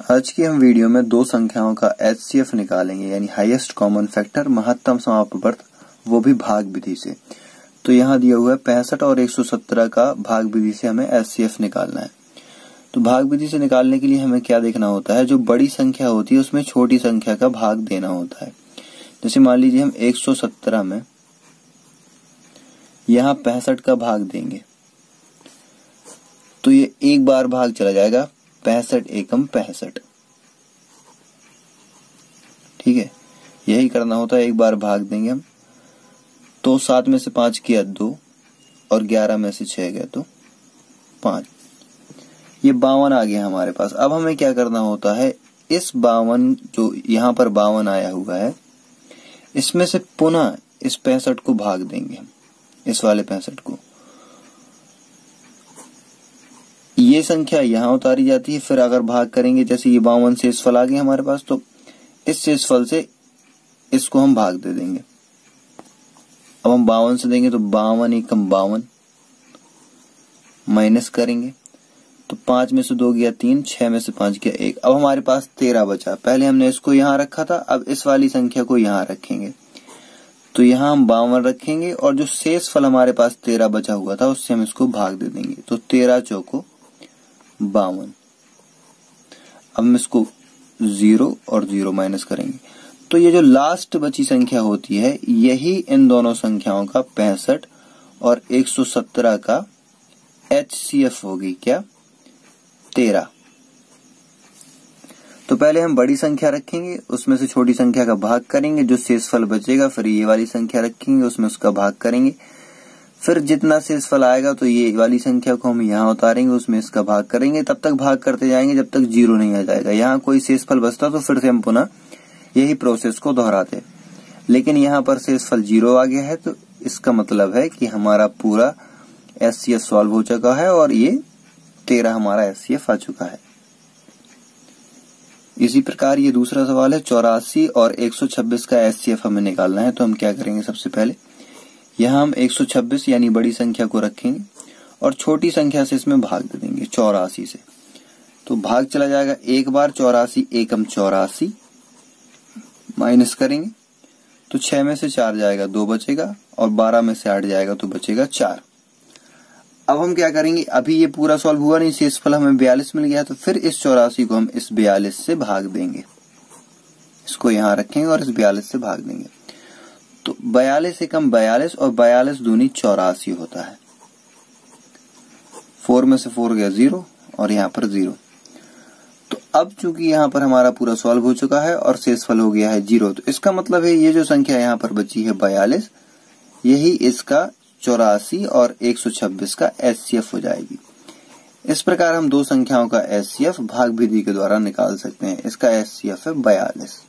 आज की हम वीडियो में दो संख्याओं का एच निकालेंगे, यानी हाईएस्ट कॉमन फैक्टर महत्तम समापवर्त वो भी भाग विधि से। तो यहाँ दिया हुआ है पैंसठ और 117 का भाग विधि से हमें एच निकालना है। तो भाग विधि से निकालने के लिए हमें क्या देखना होता है? जो बड़ी संख्या होती है, उसमें छोटी संख्या का भाग देना होता है। जैसे मान लीजिए हम 117 में यहाँ पैंसठ का भाग देंगे। तो ये एक बार भाग चला जाएगा। पैंसठ एकम पैंसठ। ठीक है? यही करना होता है, एक बार भाग देंगे हम। तो सात में से पाँच किया दो, और ग्यारह में से छह गया तो पाँच। ये बावन आ गया हमारे पास। अब हमें क्या करना होता है, इस बावन जो यहाँ पर बावन आया हुआ है, इसमें से पुनः इस पैंसठ को भाग देंगे हम, इस वाले पैंसठ को। ये संख्या यहाँ उतारी जाती है, फिर अगर भाग करेंगे, जैसे ये बावन शेष फल आ गए हमारे पास तो इस शेष फल से इसको हम भाग दे देंगे। अब हम बावन से देंगे तो बावन एकम बावन माइनस करेंगे तो पाँच में से दो गया तीन, छह में से पाँच गया एक। अब हमारे पास तेरह बचा। पहले हमने इसको यहाँ रखा था, अब इस वाली संख्या को यहाँ रखेंगे। तो यहाँ हम बावन रखेंगे, और जो शेष फल हमारे पास तेरह बचा हुआ था, उससे हम इसको भाग दे देंगे। तो तेरह चौको बावन। अब हम इसको ज़ीरो और ज़ीरो माइनस करेंगे। तो ये जो लास्ट बची संख्या होती है, यही इन दोनों संख्याओं का पैंसठ और 117 का एच सी एफ़ होगी क्या? तेरह। तो पहले हम बड़ी संख्या रखेंगे, उसमें से छोटी संख्या का भाग करेंगे, जो शेषफल बचेगा, फिर ये वाली संख्या रखेंगे, उसमें उसका भाग करेंगे। फिर जितना शेष फल आएगा तो ये वाली संख्या को हम यहाँ उतारेंगे, उसमें इसका भाग करेंगे, तब तक भाग करते जाएँगे जब तक ज़ीरो नहीं आ जाएगा। यहाँ कोई शेष फल बचता तो फिर से हम पुनः यही प्रोसेस को दोहराते लेकिन यहाँ पर शेष फल ज़ीरो आ गया है तो इसका मतलब है कि हमारा पूरा एस सी एफ़ सॉल्व हो चुका है और ये तेरह हमारा एस सी एफ़ आ चुका है। इसी प्रकार ये दूसरा सवाल है, चौरासी और 126 का एस सी एफ़ हमें निकालना है तो हम क्या करेंगे सबसे पहले? यहाँ हम 126 यानी बड़ी संख्या को रखेंगे और छोटी संख्या से इसमें भाग दे देंगे, चौरासी से। तो भाग चला जाएगा, एक बार चौरासी, एकम चौरासी, माइनस करेंगे तो छह में से चार जाएगा, दो बचेगा, और बारह में से आठ जाएगा तो बचेगा चार। अब हम क्या करेंगे, अभी ये पूरा सॉल्व हुआ नहीं, शेष फल हमें बयालीस मिल गया तो फिर इस चौरासी को हम इस बयालीस से भाग देंगे। इसको यहाँ रखेंगे और इस बयालीस से भाग देंगे। तो बयालीस से कम बयालीस और बयालीस दूनी चौरासी होता है। फोर में से फोर गया ज़ीरो और यहाँ पर ज़ीरो। तो अब चूँकि यहाँ पर हमारा पूरा सॉल्व हो चुका है और शेष फल हो गया है ज़ीरो तो इसका मतलब है ये जो संख्या यहाँ पर बची है बयालीस, यही इसका चौरासी और 126 का एच हो जाएगी। इस प्रकार हम दो संख्याओं का एच भाग विधि के द्वारा निकाल सकते हैं। इसका एच है बयालीस।